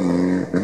Mm-hmm.